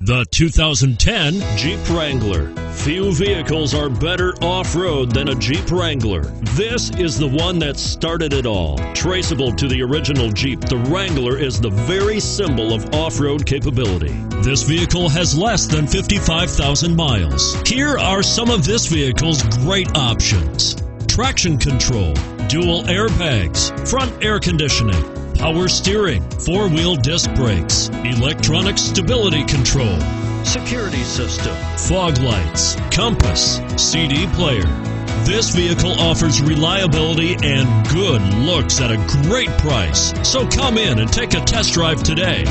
The 2010 Jeep Wrangler. Few vehicles are better off road than a Jeep Wrangler. This is the one that started it all. Traceable to the original Jeep, the Wrangler is the very symbol of off road capability. This vehicle has less than 55,000 miles. Here are some of this vehicle's great options traction control, dual airbags, front air conditioning power steering, four wheel disc brakes, electronic stability control, security system, fog lights, compass, CD player. This vehicle offers reliability and good looks at a great price. So come in and take a test drive today.